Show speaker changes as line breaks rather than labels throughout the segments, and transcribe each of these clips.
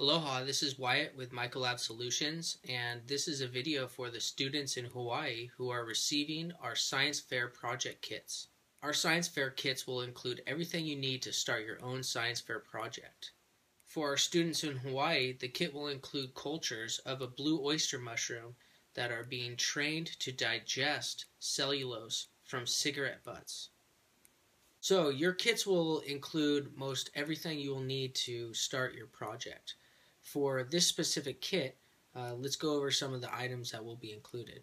Aloha, this is Wyatt with Mycolab Solutions, and this is a video for the students in Hawaii who are receiving our Science Fair project kits. Our Science Fair kits will include everything you need to start your own Science Fair project. For our students in Hawaii, the kit will include cultures of a blue oyster mushroom that are being trained to digest cellulose from cigarette butts. So your kits will include most everything you will need to start your project. For this specific kit, uh, let's go over some of the items that will be included.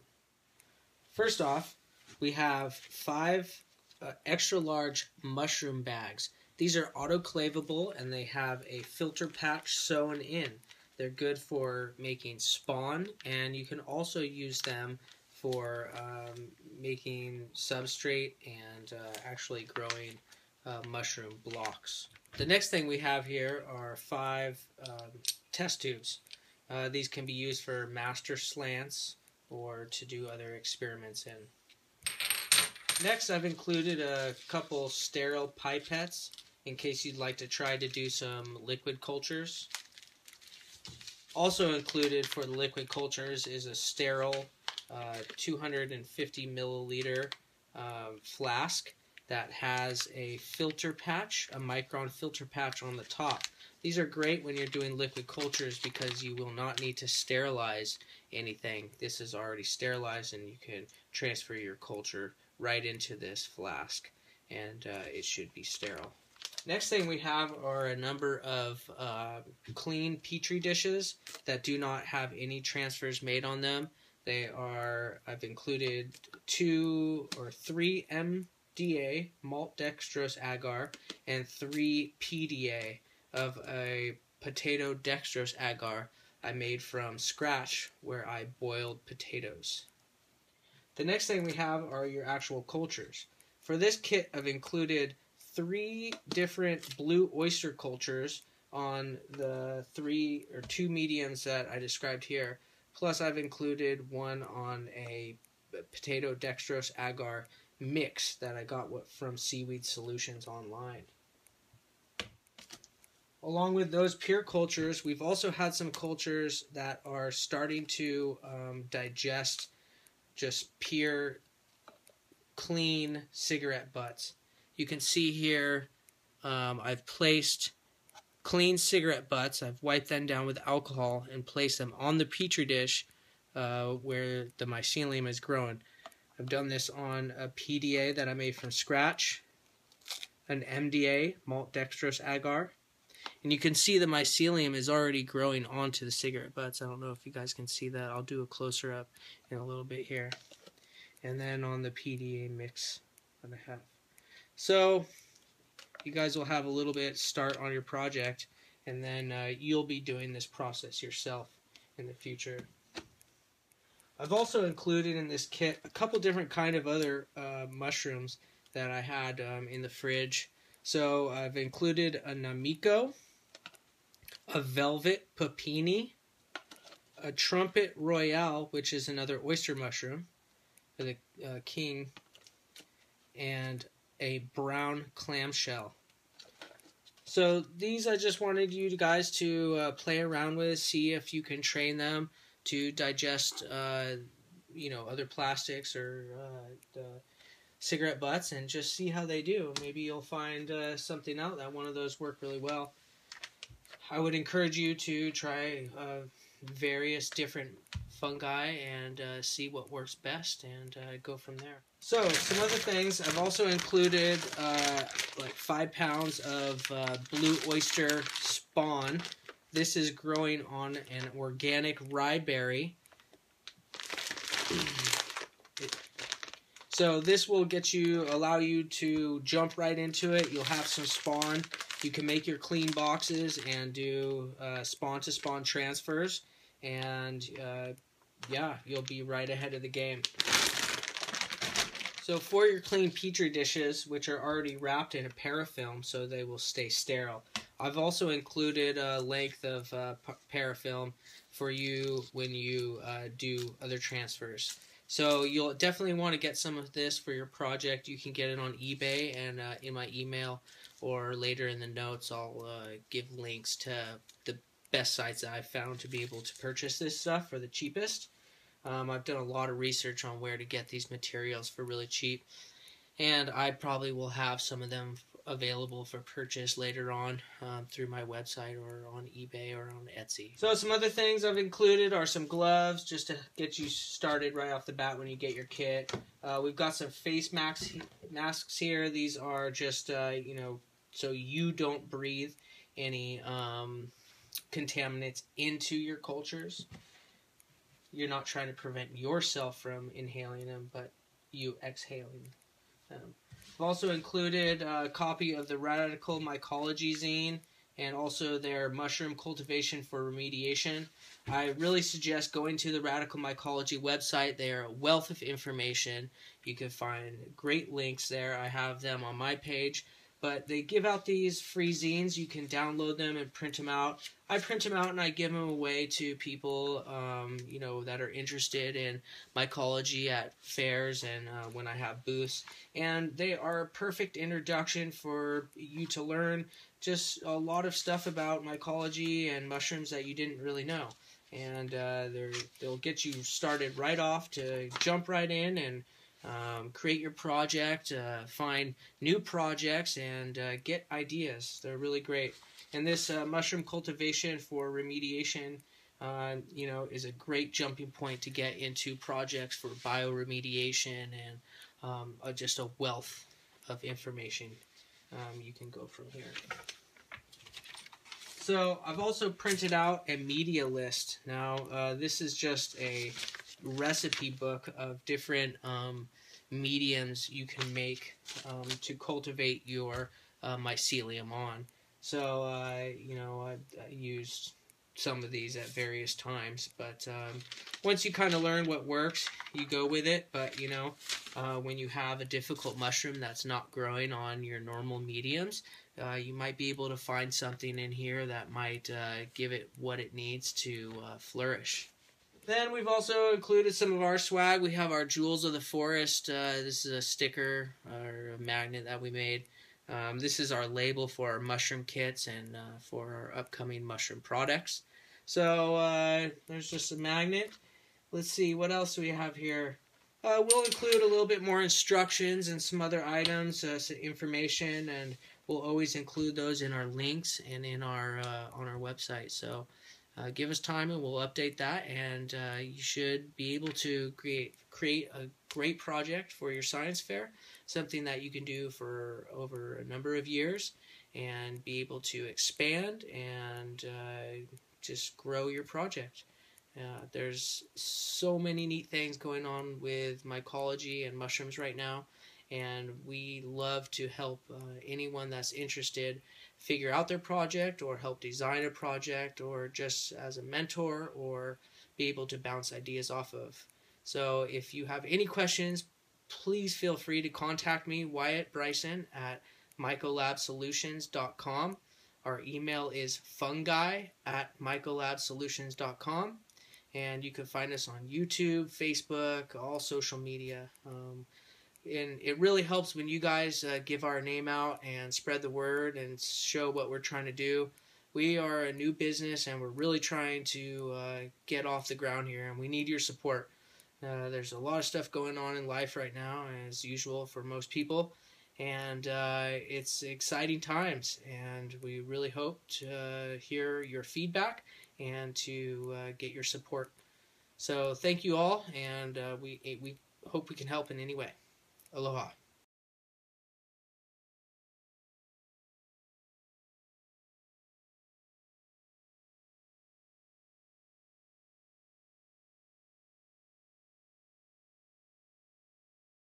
First off, we have five uh, extra large mushroom bags. These are autoclavable and they have a filter patch sewn in. They're good for making spawn and you can also use them for um, making substrate and uh, actually growing uh, mushroom blocks. The next thing we have here are five um, test tubes. Uh, these can be used for master slants or to do other experiments in. Next, I've included a couple sterile pipettes in case you'd like to try to do some liquid cultures. Also included for the liquid cultures is a sterile uh, 250 milliliter uh, flask that has a filter patch, a micron filter patch on the top. These are great when you're doing liquid cultures because you will not need to sterilize anything. This is already sterilized and you can transfer your culture right into this flask and uh, it should be sterile. Next thing we have are a number of uh, clean petri dishes that do not have any transfers made on them. They are, I've included two or three MDA, malt dextrose agar, and three PDA of a potato dextrose agar I made from scratch where I boiled potatoes. The next thing we have are your actual cultures. For this kit, I've included three different blue oyster cultures on the three or two mediums that I described here. Plus, I've included one on a potato dextrose agar mix that I got from Seaweed Solutions online. Along with those pure cultures, we've also had some cultures that are starting to um, digest just pure, clean cigarette butts. You can see here um, I've placed clean cigarette butts. I've wiped them down with alcohol and placed them on the petri dish uh, where the mycelium is growing. I've done this on a PDA that I made from scratch, an MDA, malt dextrose agar, and you can see the mycelium is already growing onto the cigarette butts. I don't know if you guys can see that. I'll do a closer up in a little bit here. And then on the PDA mix that I have. So you guys will have a little bit start on your project and then uh, you'll be doing this process yourself in the future. I've also included in this kit a couple different kind of other uh, mushrooms that I had um, in the fridge. So I've included a Nameko, a Velvet Pioppino, a Trumpet Royale, which is another oyster mushroom for the uh, king, and a brown clamshell. So these I just wanted you guys to uh, play around with, see if you can train them to digest, uh, you know, other plastics or uh, cigarette butts, and just see how they do. Maybe you'll find uh, something out that one of those work really well. I would encourage you to try uh, various different fungi and uh, see what works best and uh, go from there. So some other things I've also included uh, like five pounds of uh, blue oyster spawn. This is growing on an organic rye berry. So this will get you, allow you to jump right into it. You'll have some spawn. You can make your clean boxes and do uh, spawn to spawn transfers. And uh, yeah, you'll be right ahead of the game. So for your clean petri dishes, which are already wrapped in a parafilm so they will stay sterile, I've also included a length of uh, parafilm for you when you uh, do other transfers. So you'll definitely want to get some of this for your project. You can get it on eBay and uh, in my email or later in the notes I'll uh, give links to the best sites that I've found to be able to purchase this stuff for the cheapest. Um, I've done a lot of research on where to get these materials for really cheap, and I probably will have some of them available for purchase later on um, through my website or on eBay or on Etsy. So some other things I've included are some gloves just to get you started right off the bat when you get your kit. Uh, we've got some face masks masks here. These are just uh, you know so you don't breathe any um, contaminants into your cultures. You're not trying to prevent yourself from inhaling them, but you exhaling I've also included a copy of the Radical Mycology zine and also their mushroom cultivation for remediation. I really suggest going to the Radical Mycology website. They are a wealth of information. You can find great links there. I have them on my page. But they give out these free zines. You can download them and print them out. I print them out and I give them away to people, um, you know, that are interested in mycology at fairs and uh, when I have booths. And they are a perfect introduction for you to learn just a lot of stuff about mycology and mushrooms that you didn't really know. And uh, they'll get you started right off to jump right in and um, create your project, uh, find new projects, and uh, get ideas. They're really great. And this uh, mushroom cultivation for remediation, uh, you know, is a great jumping point to get into projects for bioremediation and um, just a wealth of information um, you can go from here. So I've also printed out a media list. Now uh, this is just a recipe book of different um, mediums you can make um, to cultivate your uh, mycelium on. So, uh, you know, I, I, used some of these at various times, but um, once you kind of learn what works, you go with it. But, you know, uh, when you have a difficult mushroom that's not growing on your normal mediums, uh, you might be able to find something in here that might uh, give it what it needs to uh, flourish. Then we've also included some of our swag. We have our Jewels of the Forest. Uh, this is a sticker or a magnet that we made. Um, this is our label for our mushroom kits and uh, for our upcoming mushroom products. So uh, there's just a magnet. Let's see, what else do we have here? Uh, we'll include a little bit more instructions and some other items, uh, some information, and we'll always include those in our links and in our uh, on our website. So uh, give us time and we'll update that and uh, you should be able to create create a great project for your science fair something that you can do for over a number of years and be able to expand and uh, just grow your project. Uh, there's so many neat things going on with mycology and mushrooms right now and we love to help uh, anyone that's interested figure out their project or help design a project or just as a mentor or be able to bounce ideas off of. So if you have any questions, please feel free to contact me, Wyatt Bryson, at mycolabsolutions.com. Our email is fungi at mycolabsolutions.com. And you can find us on YouTube, Facebook, all social media. Um, and it really helps when you guys uh, give our name out and spread the word and show what we're trying to do. We are a new business and we're really trying to uh, get off the ground here, and we need your support. Uh, there's a lot of stuff going on in life right now, as usual for most people, and uh, it's exciting times. And we really hope to uh, hear your feedback and to uh, get your support. So thank you all, and we we hope we can help in any way. Aloha.